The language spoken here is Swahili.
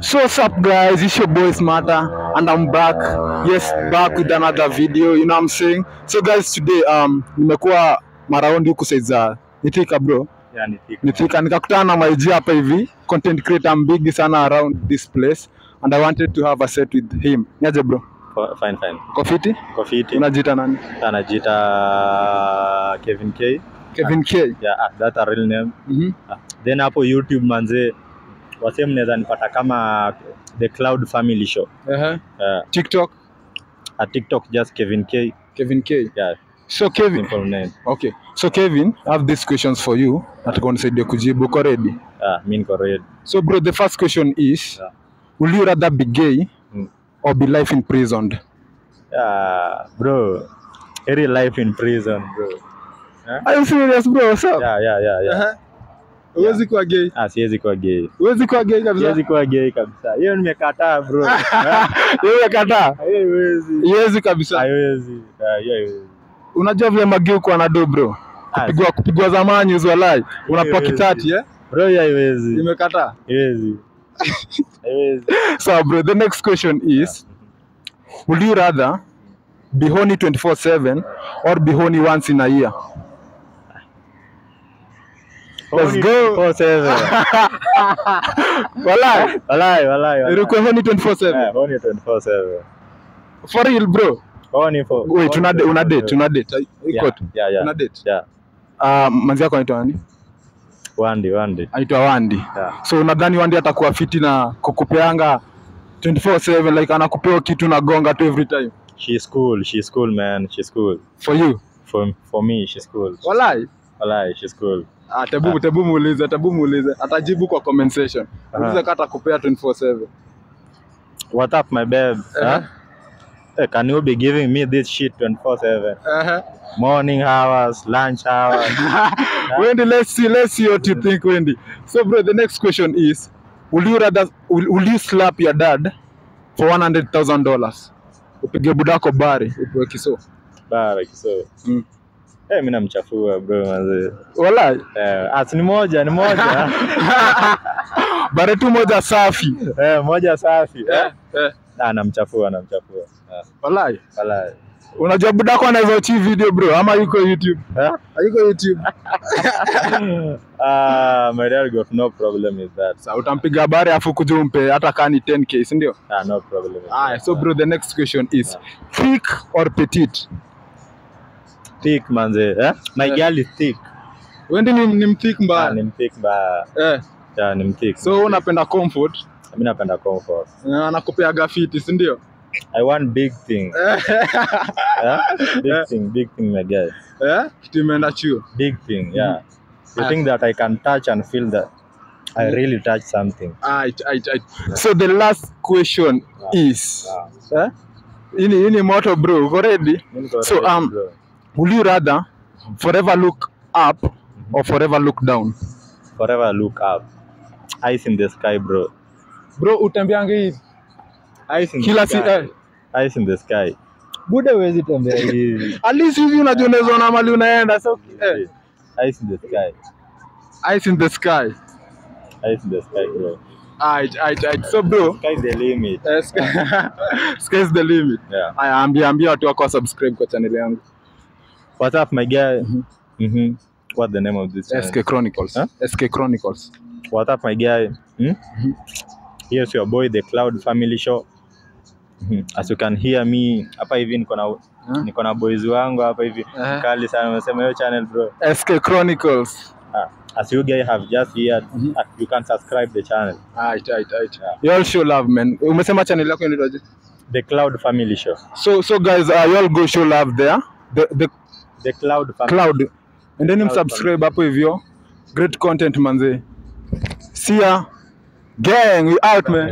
So what's up guys, it's your boy Smarter and I'm back. Yes, back with another video, you know what I'm saying? So guys, today um nimekuwa maraundi huku side za Nithika bro. Yeah, Nitika. Nithika nikakutana na maiji hapa hivi, content creator mbigi sana around this place and I wanted to have a set with him. Niaje bro? Fine fine. Kofiti? Kofiti. Unajita Unajiita nani? Anajiita Kevin K. Kevin K. Yeah, that's that a real name. Mm -hmm. Then hapo YouTube manze wase mnaweza nipata kama The Cloud Family Show. Uh-huh. Yeah. TikTok At TikTok just Kevin K. Kevin K. Yeah, So Kevin, simple name. okay. So Kevin, I have these questions for you. Nataka unisaidie kujibu. Uko ready? Ah, mi niko ready. So bro, the first question is, Yeah. will you rather be gay Mm. or be life imprisoned? Yeah, bro. Very life in prison, bro. Eh? Are you serious bro? What's up? Yeah, yeah, yeah, yeah. Uh-huh. Huwezi kuwa gay. Ah, siwezi kuwa gay. Huwezi kuwa gay kabisa. Siwezi kuwa gay kabisa. Hiyo nimekataa, bro. Hiyo kataa. Haiwezi. Haiwezi kabisa. Haiwezi. Ah, haiwezi. Unajua vile mageu kwa nado bro. Ah, Kupigwa kupigwa zamani hizo walai. Unapewa Haiwezi. kitati eh? Bro, haiwezi. Imekataa. Haiwezi. Haiwezi. So bro, the next question is, would you rather be horny 24/7 or be horny once in a year? Let's go. 24/7. Walai. Walai, walai, walai. Ilikuwa honi 24/7. Yeah, honi 24/7. For real bro. Honi for- Wait, una date, una date, una date. Iko tu. yeah, yeah. Una date. Yeah. Ah, manzi yako anaitwa nani? Wandi, Wandi. Anaitwa Wandi. Yeah. So unadhani Wandi atakuwa fiti na kukupeanga 24/7 like anakupea kitu na gonga tu every time She's cool, she's cool, man. She's cool. for you? For, for me, she's cool. Walai. Walai, she's cool. Ah, tebu tebu muulize, tebu muulize. Atajibu kwa comment section. Uliza kata kupea 24/7. What up, my babe? Uh-huh. Huh? Hey, can you be giving me this shit 24/7? Uh-huh. Morning hours, lunch hours. Wendy, let's see, let's see what you think, Wendy. So, bro, the next question is: Will you rather, will, will you slap your dad for one hundred thousand dollars? Upige budako bari, upewe kiso. Bari, kiso. Mm. Eh, mimi namchafua bro manze. Wala? Eh, ah, ni moja, ni moja. bare tu moja safi. eh, moja safi. Eh? eh. Ah, namchafua, namchafua. Eh. Wala. Wala. unajua budako anaweza uchi video bro, ama yuko YouTube? Eh? Hayuko YouTube. Ah, uh, my dad got no problem with that. Sasa utampiga habari afu kuja umpe hata kani ni 10k, si ndio? Ah, no problem Ah, so bro, the next question is yeah. thick or petite? Thick manze. Eh? My yeah. girl is thick. wendi ni, ni mthick Ah, mbaya. ni thick ba. Eh, Yeah, ni thick. so unapenda comfort, Mimi napenda comfort. na anakupea gafiti, si ndio? I want big thing. yeah? Big yeah. thing, big thing my guy. Eh, kitu imeenda chuo. Big thing, yeah. Mm. You Ah. think that I can touch and feel that I really touch something. I, I, I. So the last question yeah. is yeah. eh? Ini ini moto bro, uko ready? So, um, bro. Will you rather forever look up or forever look down? forever look up. Eyes in the sky, bro. Bro, utembeange hivi. Eyes in Kila the si sky. eh. Eyes in the sky. Buda huwezi tembea hivi. At least hivi unajua na mali unaenda. So eh. Eyes in the sky. Eyes in the sky. Eyes in the sky, bro. Aight, aight, aight. So bro, Sky is the limit. eh, sky, sky's the limit. Yeah. Aya, ambia ambia watu wako wa subscribe kwa channel yangu. What's up, my guy? Mm-hmm. Mm-hmm. What's the name of this channel? SK Chronicles. Huh? SK Chronicles. What's up, my guy? Hmm? Here's your boy, the Cloud Family Show. Mm-hmm. As you can hear me, hapa hivi niko na Huh? niko na boys wangu hapa hivi Uh-huh. kali sana, umesema hiyo channel bro. SK Chronicles. Ah, as you guys have just heard, mm-hmm. you can subscribe the channel, Aight, it, it. Yeah. You all show love man. Umesema channel yako inaitwaje? the Cloud Family Show. So so guys, uh, you all go show love there. The the The Cloud Family. cloud. And then Cloud subscribe hapo hivyo. Great content manze. See ya. Gang, we out man.